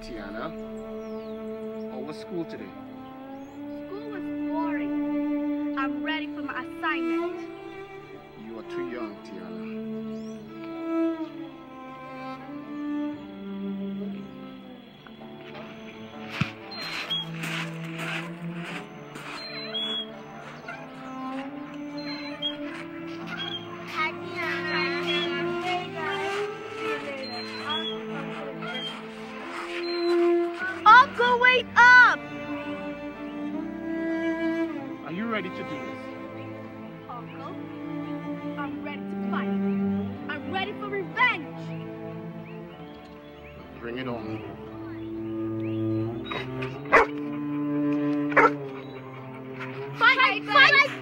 Tiana. How was school today? School was boring. I'm ready for my assignment. Uncle, up! Are you ready to do this? Uncle, I'm ready to fight. I'm ready for revenge. Bring it on. Fight, fight, fight!